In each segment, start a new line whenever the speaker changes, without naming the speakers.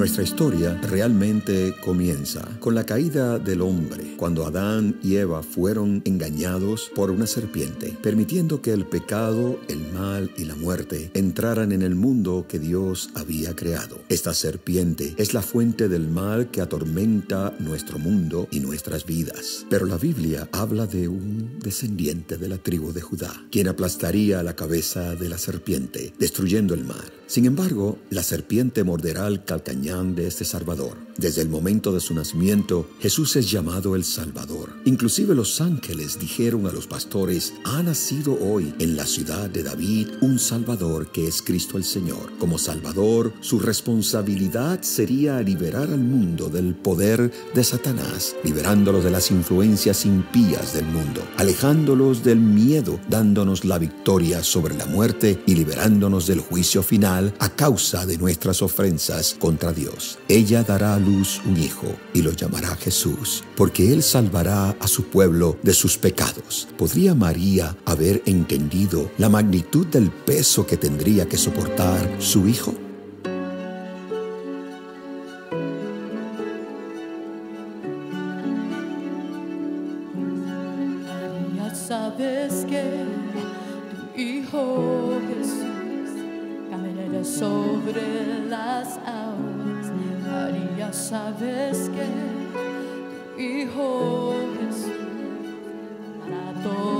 Nuestra historia realmente comienza con la caída del hombre, cuando Adán y Eva fueron engañados por una serpiente, permitiendo que el pecado, el mal y la muerte entraran en el mundo que Dios había creado. Esta serpiente es la fuente del mal que atormenta nuestro mundo y nuestras vidas. Pero la Biblia habla de un descendiente de la tribu de Judá, quien aplastaría la cabeza de la serpiente, destruyendo el mal. Sin embargo, la serpiente morderá el de este Salvador. Desde el momento de su nacimiento, Jesús es llamado el Salvador. Inclusive los ángeles dijeron a los pastores, ha nacido hoy en la ciudad de David un Salvador que es Cristo el Señor. Como Salvador, su responsabilidad sería liberar al mundo del poder de Satanás, liberándolos de las influencias impías del mundo, alejándolos del miedo, dándonos la victoria sobre la muerte y liberándonos del juicio final a causa de nuestras ofensas contra Dios. Ella dará a luz un hijo y lo llamará Jesús, porque él salvará a su pueblo de sus pecados. ¿Podría María haber entendido la magnitud del peso que tendría que soportar su hijo?
Sobre las aguas. María, sabes que tu hijo Jesús para toda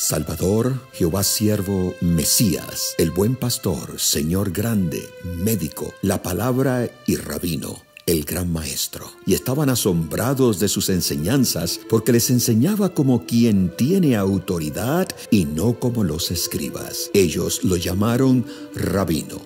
Salvador, Jehová siervo, Mesías, el buen pastor, Señor grande, médico, la palabra y rabino, el gran maestro. Y estaban asombrados de sus enseñanzas porque les enseñaba como quien tiene autoridad y no como los escribas. Ellos lo llamaron rabino.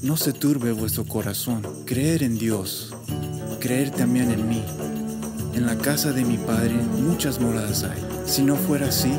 No se turbe vuestro corazón. Creer en Dios. Creer también en mí. En la casa de mi Padre muchas moradas hay. Si no fuera así,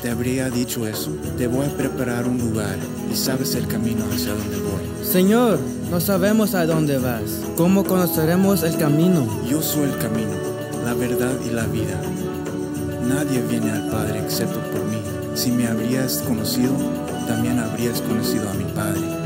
te habría dicho eso. Te voy a preparar un lugar y sabes el camino hacia donde voy.
Señor,
No sabemos a dónde vas. ¿Cómo conoceremos el camino?
Yo soy el camino, la verdad y la vida. Nadie viene al Padre excepto por mí. Si me habrías conocido, también habrías conocido a mi Padre.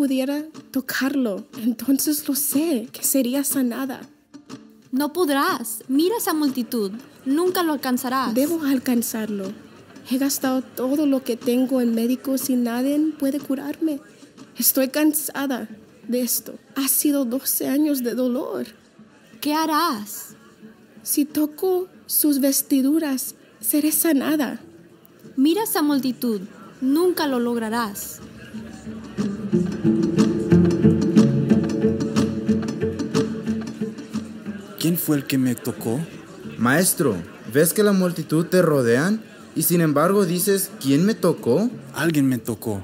Pudiera tocarlo, entonces lo sé, que sería sanada.
No podrás. Mira esa multitud. Nunca lo alcanzarás.
Debo alcanzarlo. He gastado todo lo que tengo en médicos y nadie puede curarme. Estoy cansada de esto. Ha sido 12 años de dolor.
¿Qué harás?
Si toco sus vestiduras, seré sanada.
Mira esa multitud. Nunca lo lograrás.
Fue el que me tocó?
Maestro, ¿ves que la multitud te rodean? Y sin embargo dices, ¿quién me tocó?
Alguien me tocó,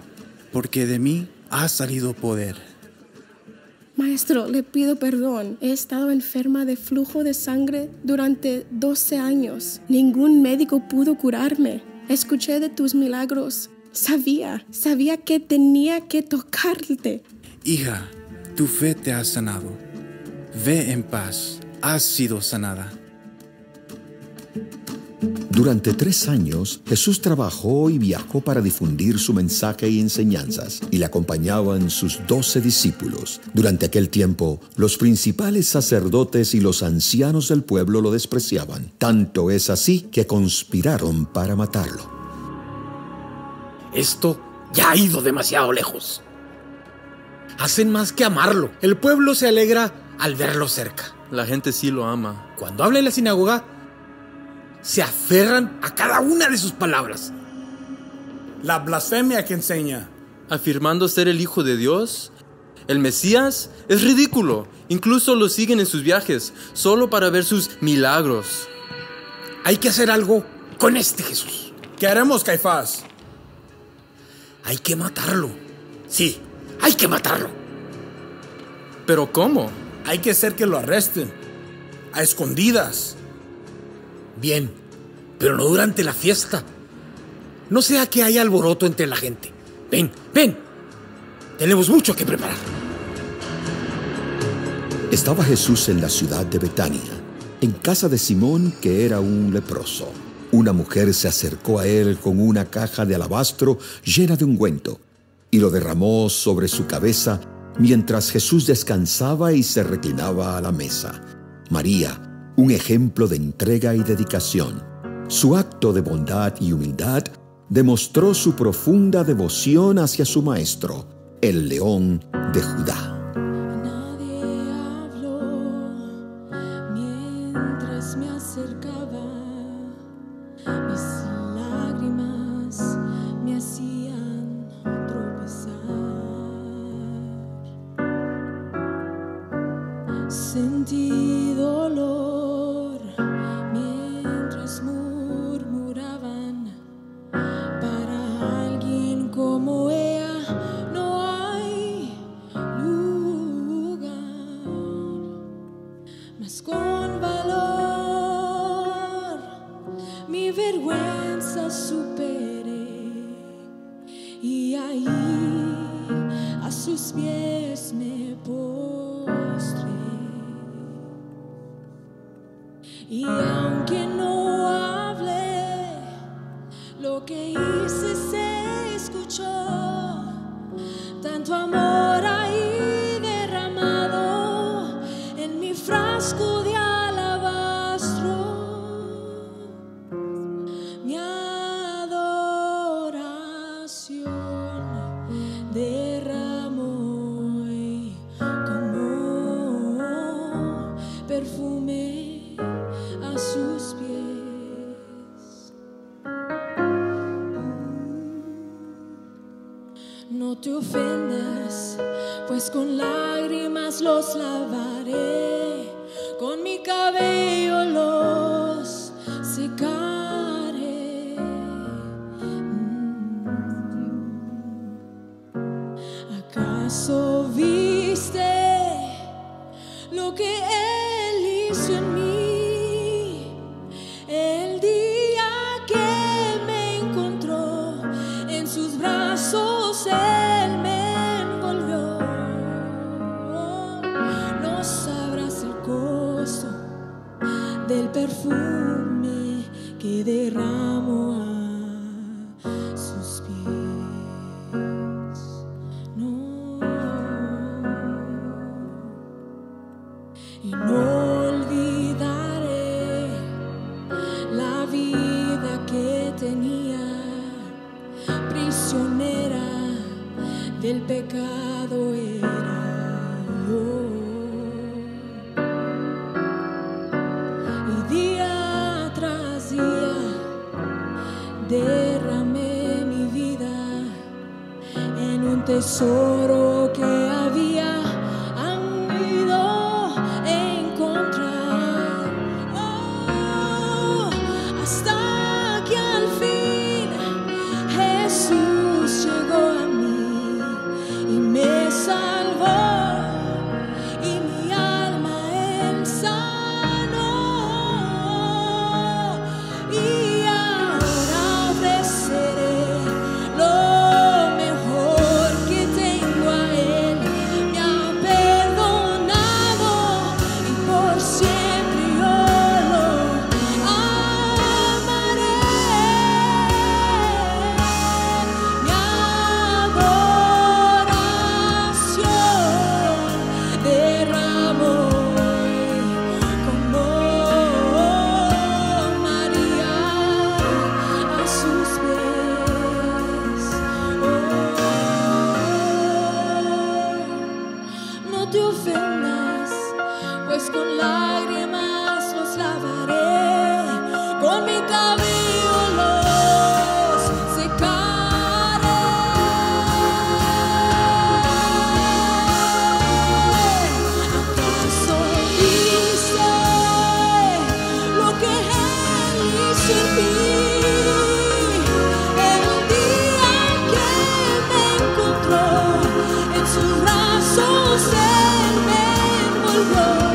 porque de mí ha salido poder.
Maestro, le pido perdón. He estado enferma de flujo de sangre durante 12 años. Ningún médico pudo curarme. Escuché de tus milagros. Sabía, sabía que tenía que tocarte.
Hija, tu fe te ha sanado. Ve en paz, has sido sanada.
Durante tres años, Jesús trabajó y viajó para difundir su mensaje y enseñanzas, y le acompañaban sus doce discípulos. Durante aquel tiempo, los principales sacerdotes y los ancianos del pueblo lo despreciaban. Tanto es así que conspiraron para matarlo.
Esto ya ha ido demasiado lejos. Hacen más que amarlo. El pueblo se alegra al verlo cerca.
La gente sí lo ama.
Cuando habla en la sinagoga, se aferran a cada una de sus palabras.
La blasfemia que enseña.
Afirmando ser el Hijo de Dios, el Mesías, es ridículo. Incluso lo siguen en sus viajes, solo para ver sus milagros.
Hay que hacer algo con este Jesús.
¿Qué haremos, Caifás?
Hay que matarlo. Sí, hay que matarlo.
¿Pero cómo?
Hay que hacer que lo arresten. A escondidas.
Bien, pero no durante la fiesta. No sea que haya alboroto entre la gente. Ven, ven. Tenemos mucho que preparar.
Estaba Jesús en la ciudad de Betania, en casa de Simón, que era un leproso. Una mujer se acercó a él con una caja de alabastro llena de ungüento y lo derramó sobre su cabeza mientras Jesús descansaba y se reclinaba a la mesa. María, un ejemplo de entrega y dedicación. Su acto de bondad y humildad demostró su profunda devoción hacia su maestro, el león de Judá.
Y aunque no hablé, lo que hice se escuchó. Tanto amor con mi cabello los secaré. ¿Acaso viste lo que Él derramé mi vida en un tesoro que había love.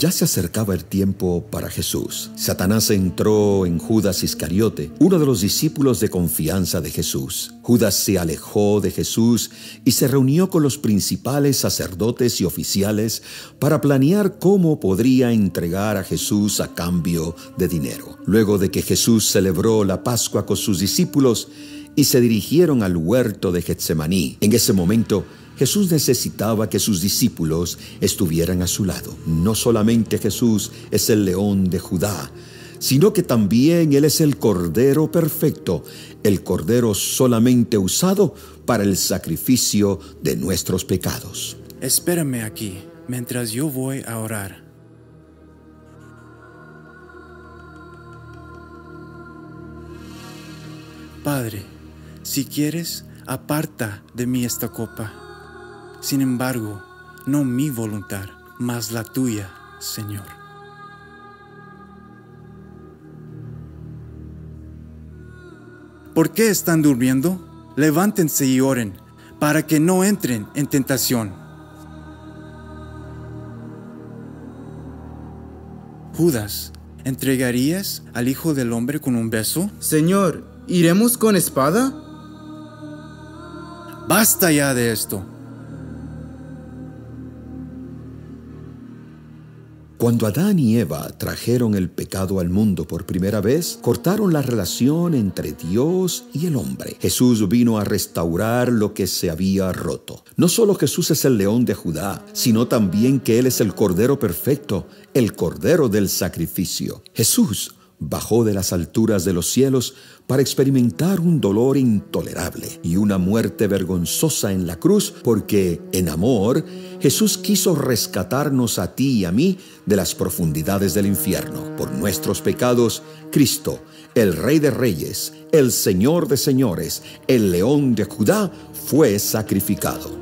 Ya se acercaba el tiempo para Jesús. Satanás entró en Judas Iscariote, uno de los discípulos de confianza de Jesús. Judas se alejó de Jesús y se reunió con los principales sacerdotes y oficiales para planear cómo podría entregar a Jesús a cambio de dinero. Luego de que Jesús celebró la Pascua con sus discípulos y se dirigieron al huerto de Getsemaní, en ese momento Jesús necesitaba que sus discípulos estuvieran a su lado. No solamente Jesús es el león de Judá, sino que también Él es el Cordero perfecto, el Cordero solamente usado para el sacrificio de nuestros pecados.
Espérame aquí mientras yo voy a orar. Padre, si quieres, aparta de mí esta copa. Sin embargo, no mi voluntad, mas la tuya, Señor. ¿Por qué están durmiendo? Levántense y oren, para que no entren en tentación. Judas, ¿entregarías al Hijo del Hombre con un beso?
Señor, ¿iremos con espada?
Basta ya de esto.
Cuando Adán y Eva trajeron el pecado al mundo por primera vez, cortaron la relación entre Dios y el hombre. Jesús vino a restaurar lo que se había roto. No solo Jesús es el león de Judá, sino también que Él es el Cordero perfecto, el Cordero del sacrificio. Jesús bajó de las alturas de los cielos para experimentar un dolor intolerable y una muerte vergonzosa en la cruz, porque en amor Jesús quiso rescatarnos a ti y a mí de las profundidades del infierno. Por nuestros pecados, Cristo, el Rey de Reyes, el Señor de Señores, el León de Judá, fue sacrificado.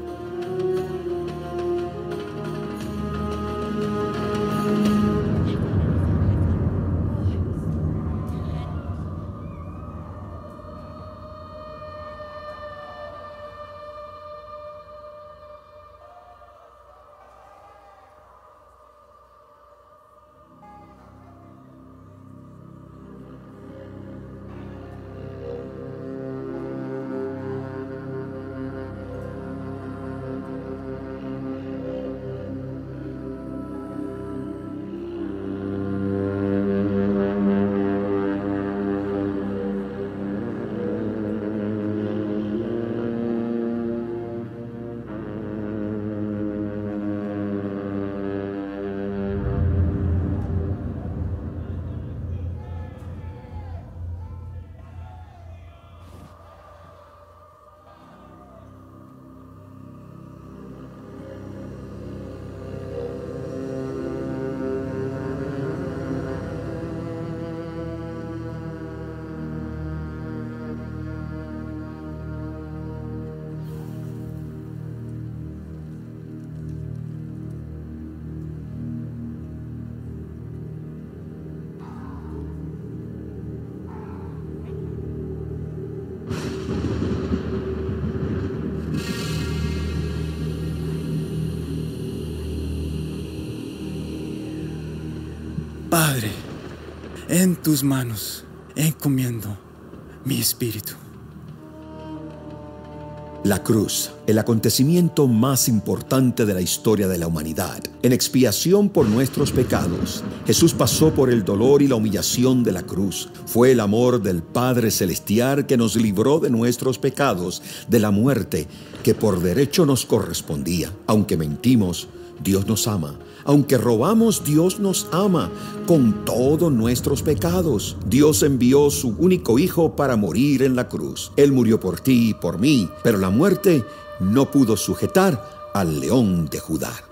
En tus manos encomiendo mi espíritu.
La cruz, el acontecimiento más importante de la historia de la humanidad. En expiación por nuestros pecados, Jesús pasó por el dolor y la humillación de la cruz. Fue el amor del Padre Celestial que nos libró de nuestros pecados, de la muerte que por derecho nos correspondía. Aunque mentimos, Dios nos ama. Aunque robamos, Dios nos ama con todos nuestros pecados. Dios envió su único Hijo para morir en la cruz. Él murió por ti y por mí, pero la muerte no pudo sujetar al león de Judá.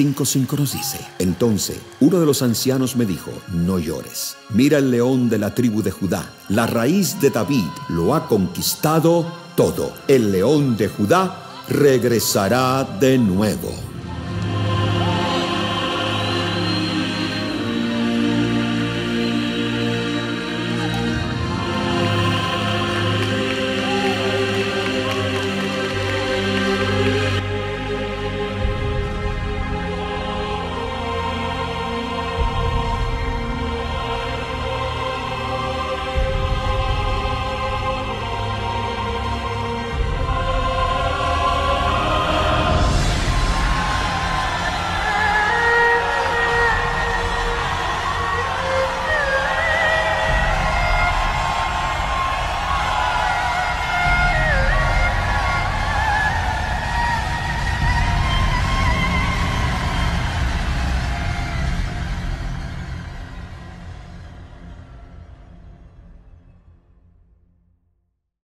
5:5 nos dice, entonces uno de los ancianos me dijo, no llores, mira el león de la tribu de Judá, la raíz de David lo ha conquistado todo, el león de Judá regresará de nuevo.